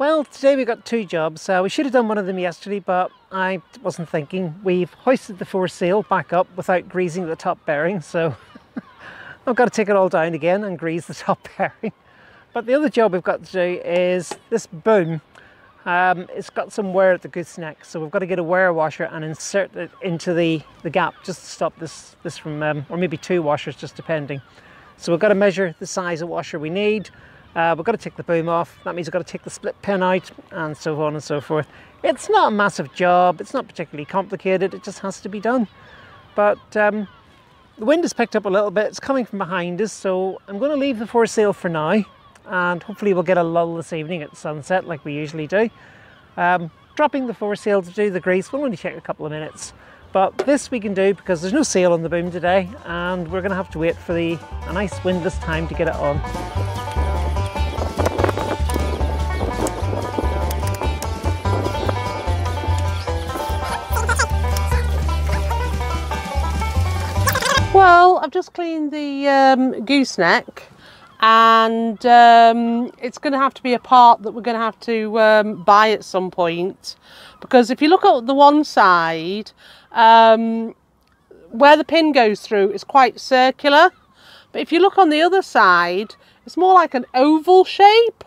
Well, today we've got two jobs. Uh, we should have done one of them yesterday, but I wasn't thinking. We've hoisted the foresail back up without greasing the top bearing, so I've got to take it all down again and grease the top bearing. But the other job we've got to do is this boom. Um, it's got some wear at the gooseneck, so we've got to get a wear washer and insert it into the, the gap just to stop this, this from, um, or maybe two washers, just depending. So we've got to measure the size of washer we need, uh, we've got to take the boom off. That means we've got to take the split pin out and so on and so forth. It's not a massive job. It's not particularly complicated. It just has to be done. But um, the wind has picked up a little bit. It's coming from behind us. So I'm going to leave the foresail for now. And hopefully we'll get a lull this evening at sunset like we usually do. Um, dropping the foresail to do the grease will only take a couple of minutes. But this we can do because there's no sail on the boom today and we're going to have to wait for the a nice windless time to get it on. Well, I've just cleaned the um, gooseneck and um, it's going to have to be a part that we're going to have to um, buy at some point. Because if you look at the one side um, where the pin goes through is quite circular. But if you look on the other side it's more like an oval shape.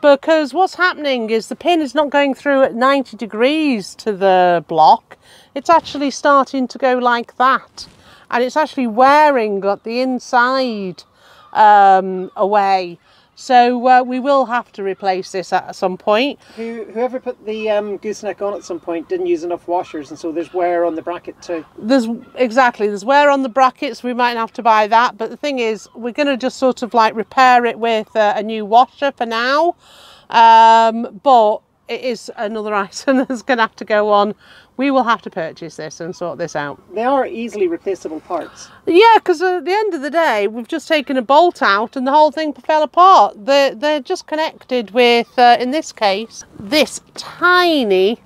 Because what's happening is the pin is not going through at 90 degrees to the block. It's actually starting to go like that and it's actually wearing the inside um, away. So uh, we will have to replace this at some point. Who, whoever put the um, gooseneck on at some point didn't use enough washers, and so there's wear on the bracket too. There's exactly there's wear on the brackets. We might have to buy that, but the thing is, we're going to just sort of like repair it with uh, a new washer for now. Um, but it is another item that's going to have to go on we will have to purchase this and sort this out. They are easily replaceable parts. Yeah, because at the end of the day, we've just taken a bolt out and the whole thing fell apart. They're, they're just connected with, uh, in this case, this tiny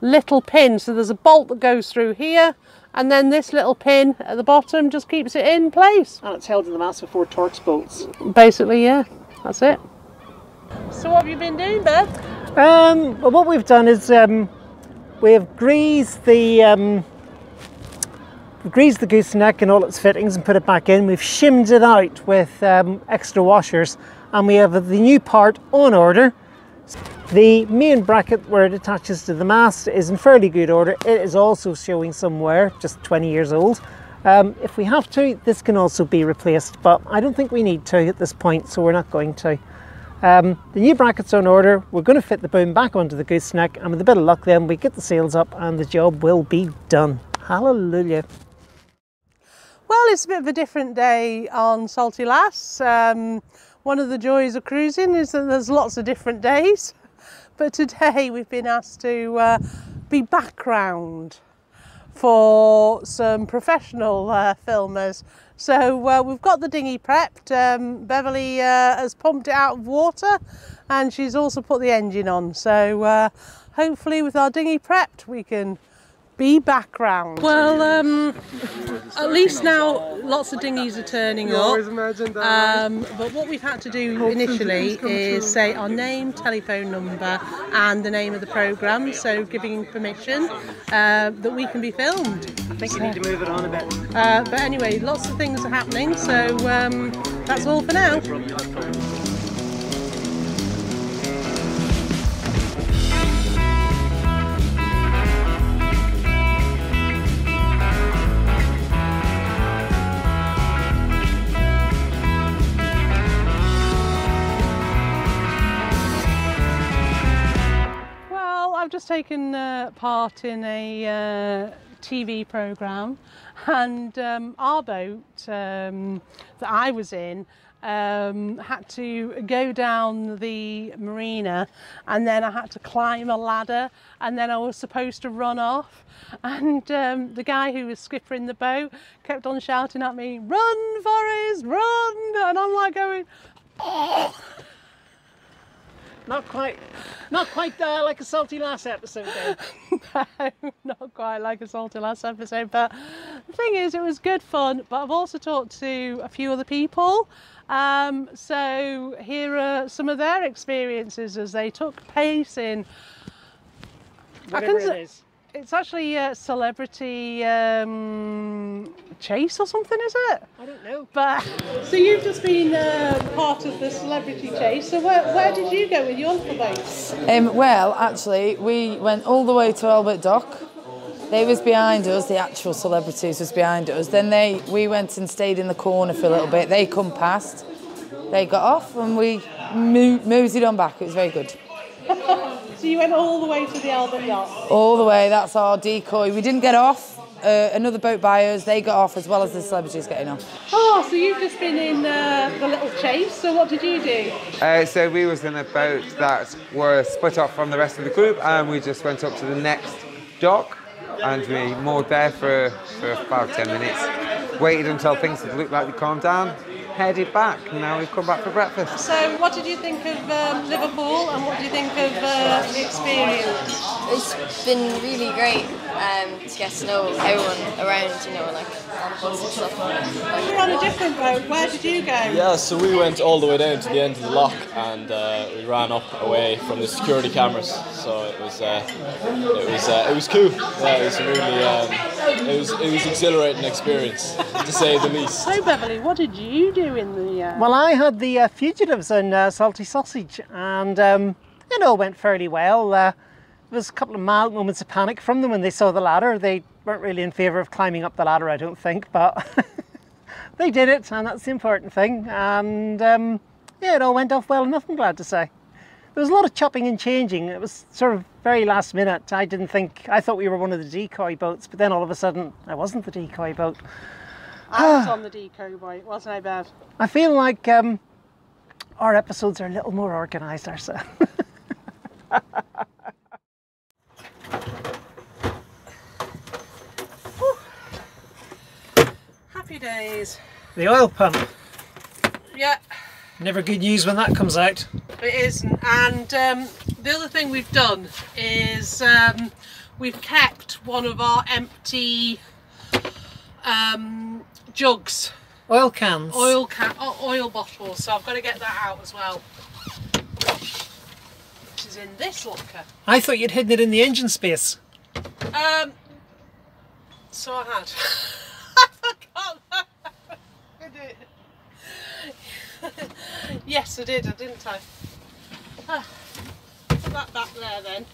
little pin. So there's a bolt that goes through here and then this little pin at the bottom just keeps it in place. And it's held in the mast with four Torx bolts. Basically, yeah, that's it. So what have you been doing, Beth? Um, well, what we've done is um, We've greased the um, we've greased the gooseneck and all its fittings and put it back in. We've shimmed it out with um, extra washers and we have the new part on order. The main bracket where it attaches to the mast is in fairly good order. It is also showing some wear, just 20 years old. Um, if we have to, this can also be replaced, but I don't think we need to at this point, so we're not going to. Um, the new bracket's on order, we're going to fit the boom back onto the gooseneck and with a bit of luck then we get the sails up and the job will be done. Hallelujah. Well, it's a bit of a different day on Salty Lass. Um, one of the joys of cruising is that there's lots of different days. But today we've been asked to uh, be background for some professional uh, filmers so uh, we've got the dinghy prepped. Um, Beverly uh, has pumped it out of water and she's also put the engine on. So uh, hopefully with our dinghy prepped we can be background. Well, um, at least now lots of dinghies are turning up. Um, but what we've had to do initially is say our name, telephone number, and the name of the programme. So giving permission uh, that we can be filmed. I think you need to move it on a bit. Uh, but anyway, lots of things are happening. So um, that's all for now. Taken uh, part in a uh, TV programme and um, our boat um, that I was in um, had to go down the marina and then I had to climb a ladder and then I was supposed to run off and um, the guy who was skippering the boat kept on shouting at me, run Forrest, run! And I'm like going, oh! Not quite, not quite uh, like a Salty Lass episode then. no, not quite like a Salty Lass episode, but the thing is, it was good fun, but I've also talked to a few other people. Um, so here are some of their experiences as they took place in. Whatever it is. It's actually a celebrity um, chase or something, is it? I don't know. But so you've just been uh, part of the celebrity chase. So where, where did you go with your little boat? Um, well, actually, we went all the way to Albert Dock. They was behind us. The actual celebrities was behind us. Then they, we went and stayed in the corner for a little bit. They come past. They got off, and we mo- moseyed on back. It was very good. So you went all the way to the Albert Yacht. All the way. That's our decoy. We didn't get off. Uh, another boat by us. They got off as well as the celebrities getting off. Oh, so you've just been in uh, the little chase. So what did you do? Uh, so we was in a boat that were split off from the rest of the group, and we just went up to the next dock, and we moored there for, for about 10 minutes. Waited until things had looked like they calmed down, headed back. Now we've come back for breakfast. So what did you think of um, Liverpool and what do you think of uh, the experience? It's been really great um, to get to know everyone around, you know, like on the boats and stuff. You were on a different boat. Where did you go? Yeah, so we went all the way down to the end of the lock and uh, we ran up away from the security cameras. So it was uh, it was uh, it was cool. Yeah, it was really um, it was it was exhilarating experience to say the least. So Beverly, what did you do in the? Uh... Well, I had the uh, fugitives and uh, salty sausage, and um, it all went fairly well. Uh, there was a couple of mild moments of panic from them when they saw the ladder. They weren't really in favour of climbing up the ladder, I don't think, but they did it, and that's the important thing. And um, yeah, it all went off well enough. I'm glad to say. There was a lot of chopping and changing. It was sort of very last minute. I didn't think. I thought we were one of the decoy boats, but then all of a sudden, I wasn't the decoy boat. I was on the deco boat, wasn't I, bad? I feel like um, our episodes are a little more organised ourselves. Happy days. the oil pump. Yeah, Never good news when that comes out. It isn't. And um, the other thing we've done is um, we've kept one of our empty um, jugs, Oil cans. oil can o- oil bottles. So I've got to get that out as well. Which is in this locker. I thought you'd hidden it in the engine space. Um, so I had. I forgot. I did. yes, I did, I didn't I? Ah, Put that back there then.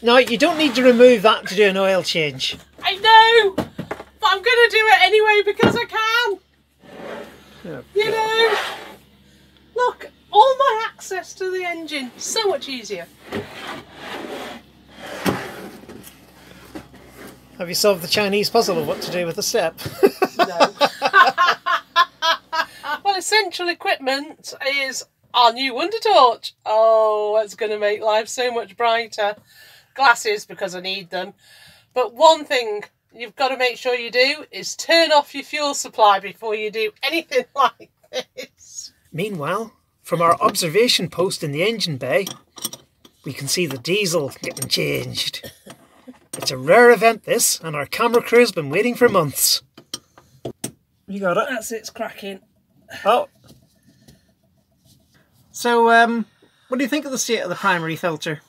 No, you don't need to remove that to do an oil change. I know, I'm going to do it anyway because I can. You know, look, all my access to the engine so much easier. Have you solved the Chinese puzzle of what to do with the step? Well, essential equipment is our new Wonder Torch. Oh, it's going to make life so much brighter. Glasses because I need them. But one thing you've got to make sure you do is turn off your fuel supply before you do anything like this. Meanwhile, from our observation post in the engine bay, we can see the diesel getting changed. It's a rare event, this, and our camera crew's been waiting for months. You got it. That's it, it's cracking. Oh. So, um, what do you think of the state of the primary filter?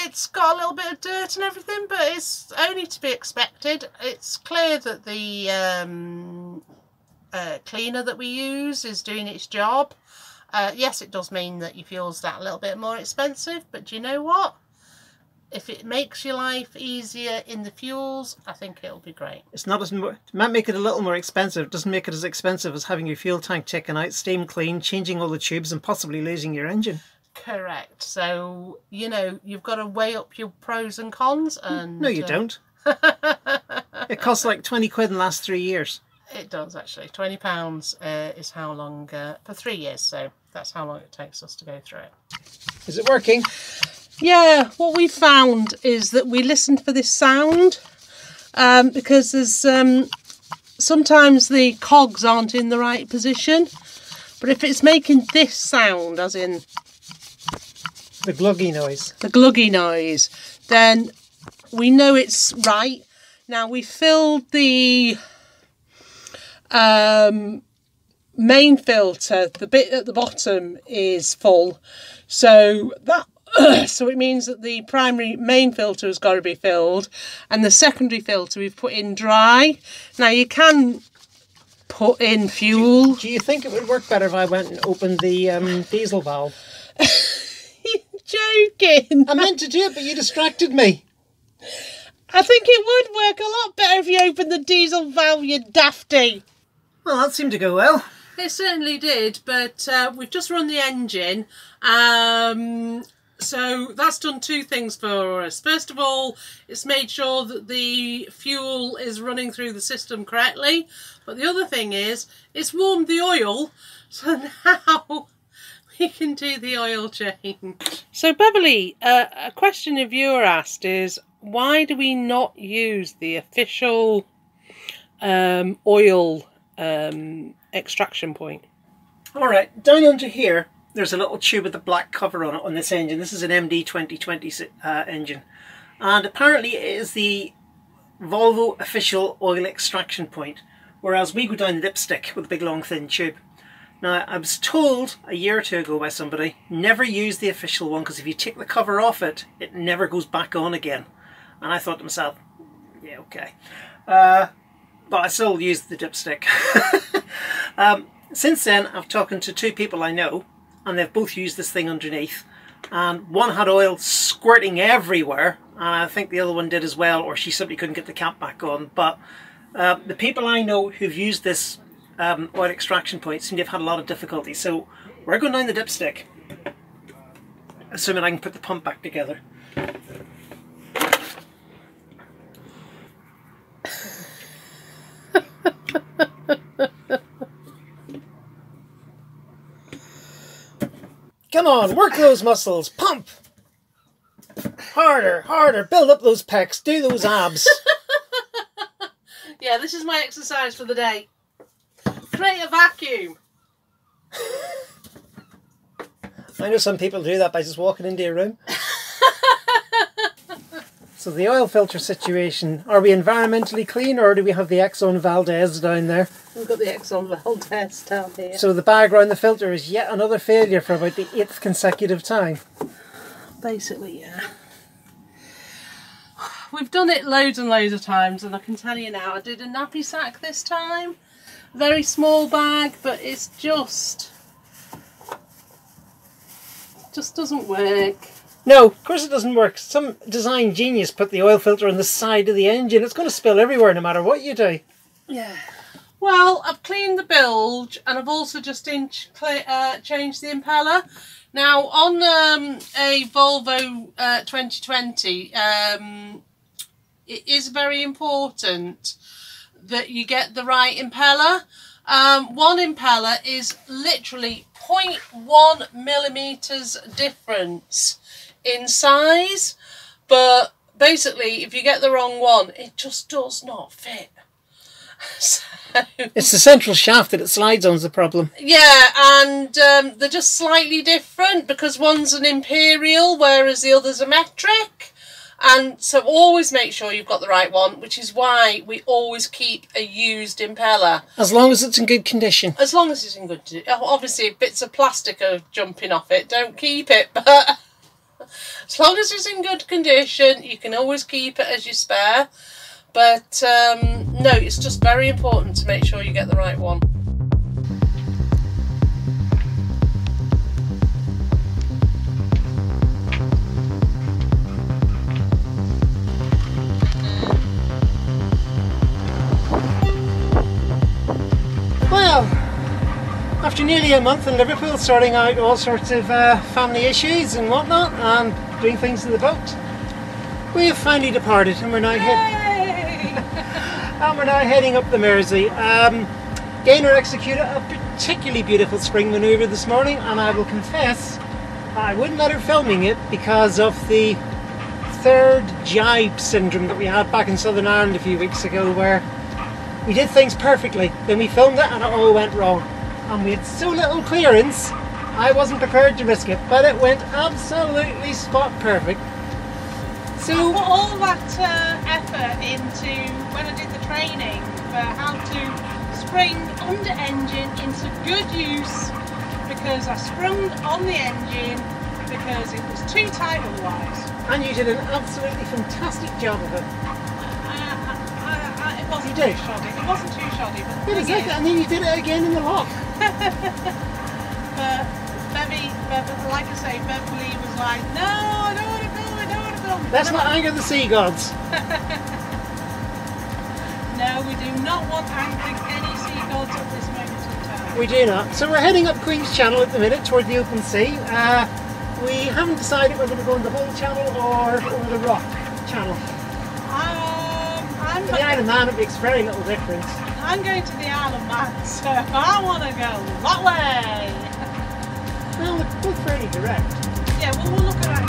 It's got a little bit of dirt and everything, but it's only to be expected. It's clear that the um, uh, cleaner that we use is doing its job. Uh, yes, it does mean that your fuel's that a little bit more expensive, but do you know what? If it makes your life easier in the fuels, I think it'll be great. It's not as mo- it might make it a little more expensive. It doesn't make it as expensive as having your fuel tank taken out, steam clean, changing all the tubes, and possibly losing your engine. Correct. So, you know, you've got to weigh up your pros and cons and No, you uh, don't. it costs like twenty quid and lasts three years. It does actually. Twenty pounds uh, is how long uh, for three years. So that's how long it takes us to go through it. Is it working? Yeah, what we found is that we listened for this sound um, because there's um, sometimes the cogs aren't in the right position, but if it's making this sound, as in The gluggy noise. the gluggy noise, then we know it's right. Now we filled the um, main filter, the bit at the bottom is full. So that so it means that the primary main filter has got to be filled and the secondary filter we've put in dry. Now you can put in fuel. Do you think it would work better if I went and opened the um, diesel valve? Joking. I meant to do it, but you distracted me. I think it would work a lot better if you opened the diesel valve, you dafty. Well, that seemed to go well. It certainly did, but uh, we've just run the engine. Um, so that's done two things for us. First of all, it's made sure that the fuel is running through the system correctly. But the other thing is, it's warmed the oil, so now we can do the oil change. So Beverly, uh, a question a viewer asked is, why do we not use the official um, oil um, extraction point? All right, down under here, there's a little tube with a black cover on it on this engine. This is an MD 2020 uh, engine. And apparently it is the Volvo official oil extraction point, whereas we go down the dipstick with a big long thin tube. Now, I was told a year or two ago by somebody, never use the official one because if you take the cover off it, it never goes back on again. And I thought to myself, yeah, okay. Uh, but I still use the dipstick. um, since then, I've talked to two people I know, and they've both used this thing underneath. And one had oil squirting everywhere, and I think the other one did as well, or she simply couldn't get the cap back on. But uh, the people I know who've used this um, oil extraction point seem to have had a lot of difficulty. So we're going down the dipstick, assuming I can put the pump back together. Come on, work those muscles, pump! Harder, harder, build up those pecs, do those abs. yeah, this is my exercise for the day. Create a vacuum. I know some people do that by just walking into a room. so the oil filter situation, are we environmentally clean or do we have the Exxon Valdez down there? We've got the Exxon Valdez down here. So the bag around the filter is yet another failure for about the eighth consecutive time. Basically, yeah. We've done it loads and loads of times and I can tell you now, I did a nappy sack this time. Very small bag, but it's just... just doesn't work. No, of course it doesn't work. Some design genius put the oil filter on the side of the engine. It's going to spill everywhere no matter what you do. Yeah. Well, I've cleaned the bilge and I've also just inch, uh, changed the impeller. Now, on um, a Volvo uh, 2020, um, it is very important that you get the right impeller. Um, one impeller is literally 0.1 millimeters difference in size, but basically, if you get the wrong one, it just does not fit. So, it's the central shaft that it slides on is the problem. Yeah, and um, they're just slightly different because one's an imperial, whereas the other's a metric. And so always make sure you've got the right one, which is why we always keep a used impeller. As long as it's in good condition. As long as it's in good condition. Obviously, if bits of plastic are jumping off it, don't keep it. But as long as it's in good condition, you can always keep it as your spare. But um, no, it's just very important to make sure you get the right one. Nearly a month in Liverpool, sorting out all sorts of uh, family issues and whatnot, and doing things in the boat, we have finally departed, and we're now heading. and we're now heading up the Mersey. Um, Gaynor executed a particularly beautiful spring manoeuvre this morning, and I will confess, I wouldn't let her filming it because of the third jibe syndrome that we had back in Southern Ireland a few weeks ago, where we did things perfectly, then we filmed it and it all went wrong. And we had so little clearance, I wasn't prepared to risk it, but it went absolutely spot perfect. I put all that uh, effort into when I did the training for how to spring under engine into good use because I sprung on the engine because it was too tight otherwise. And you did an absolutely fantastic job of it. Uh, I, I, it wasn't You did? too shoddy. It wasn't too shoddy, but Yeah, exactly. is, And then you did it again in the lock. But Bevy, Bev- like I say, Beverly was like, no, I don't want to go, I don't want to go. Let's not anger the sea gods. No, we do not want angering any sea gods at this moment in time. We do not. So we're heading up Queen's Channel at the minute toward the open sea. Uh, we haven't decided whether we're going the whole channel or over the rock channel. Um, I'm, the Isle of Man, it makes very little difference. I'm going to the Isle of Man, so I want to go that way. Well, look, look fairly direct. Yeah, well, we'll look around.